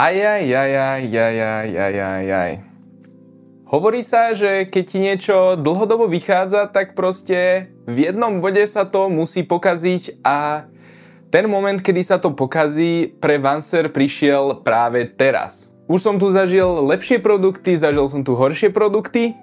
Ajaj, ajaj, ajaj, ajaj, ajaj. Hovorí sa, že keď ti niečo dlhodobo vychádza, tak proste v jednom bode sa to musí pokaziť a ten moment, kedy sa to pokazí, pre Vanser prišiel práve teraz. Už som tu zažil lepšie produkty, zažil som tu horšie produkty,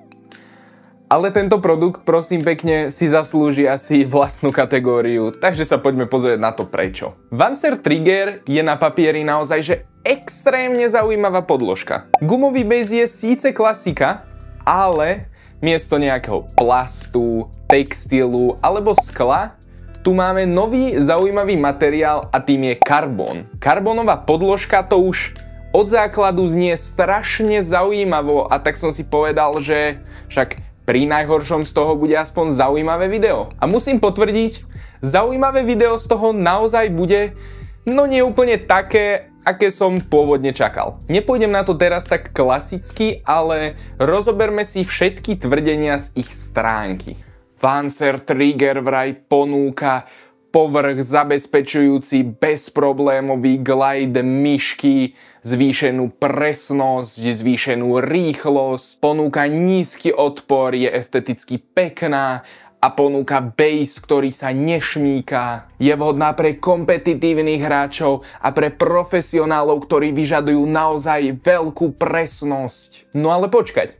ale tento produkt, prosím pekne, si zaslúži asi vlastnú kategóriu, takže sa poďme pozrieť na to prečo. Vanser Trigger je na papieri naozaj že extrémne zaujímavá podložka. Gumový base je síce klasika, ale miesto nejakého plastu, textilu alebo skla tu máme nový zaujímavý materiál a tým je karbon. Karbonová podložka to už od základu znie strašne zaujímavo a tak som si povedal, že však pri najhoršom z toho bude aspoň zaujímavé video. A musím potvrdiť, zaujímavé video z toho naozaj bude, no nie úplne také, aké som pôvodne čakal. Nepôjdem na to teraz tak klasicky, ale rozoberme si všetky tvrdenia z ich stránky. Fancer Trigger vraj ponúka povrch zabezpečujúci bezproblémový glide myšky, zvýšenú presnosť, zvýšenú rýchlosť, ponúka nízky odpor, je esteticky pekná a ponúka base, ktorý sa nešmíka. Je vhodná pre kompetitívnych hráčov a pre profesionálov, ktorí vyžadujú naozaj veľkú presnosť. No ale počkať,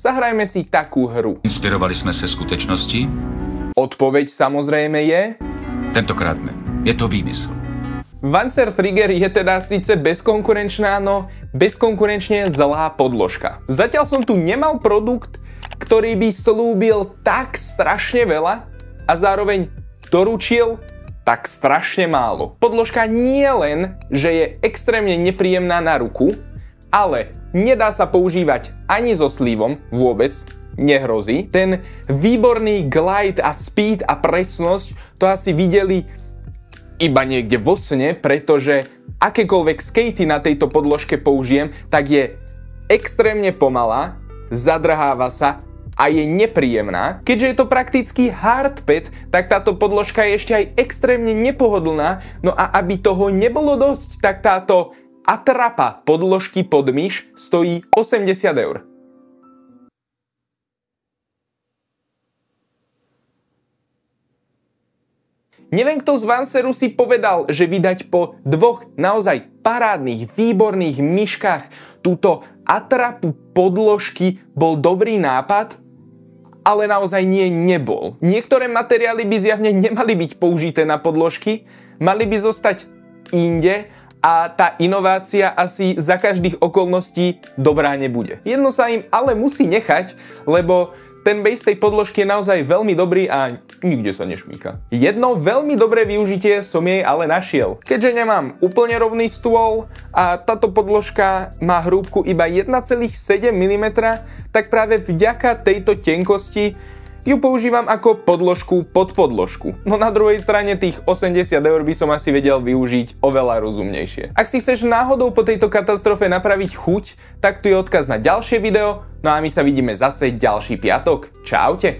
zahrajme si takú hru. Inspirovali sme sa skutečnosti? Odpoveď samozrejme je... Tentokrát ne. Je to výmysl. Vancer Trigger je teda síce bezkonkurenčná, no bezkonkurenčne zlá podložka. Zatiaľ som tu nemal produkt, ktorý by slúbil tak strašne veľa a zároveň doručil tak strašne málo. Podložka nie len, že je extrémne nepríjemná na ruku, ale nedá sa používať ani so slívom vôbec, nehrozí. Ten výborný glide a speed a presnosť to asi videli iba niekde vo sne, pretože akékoľvek skatey na tejto podložke použijem, tak je extrémne pomalá, zadrháva sa a je nepríjemná. Keďže je to prakticky hardpad, tak táto podložka je ešte aj extrémne nepohodlná, no a aby toho nebolo dosť, tak táto atrapa podložky pod myš stojí 80 eur. Neviem, kto z Vanseru si povedal, že vydať po dvoch naozaj parádnych, výborných myškách túto atrapu podložky bol dobrý nápad, ale naozaj nie nebol. Niektoré materiály by zjavne nemali byť použité na podložky, mali by zostať inde a tá inovácia asi za každých okolností dobrá nebude. Jedno sa im ale musí nechať, lebo ten base tej podložky je naozaj veľmi dobrý a nikde sa nešmíka. Jedno veľmi dobré využitie som jej ale našiel. Keďže nemám úplne rovný stôl a táto podložka má hrúbku iba 1,7 mm, tak práve vďaka tejto tenkosti ju používam ako podložku pod podložku. No na druhej strane tých 80 eur by som asi vedel využiť oveľa rozumnejšie. Ak si chceš náhodou po tejto katastrofe napraviť chuť, tak tu je odkaz na ďalšie video, no a my sa vidíme zase ďalší piatok. Čaute!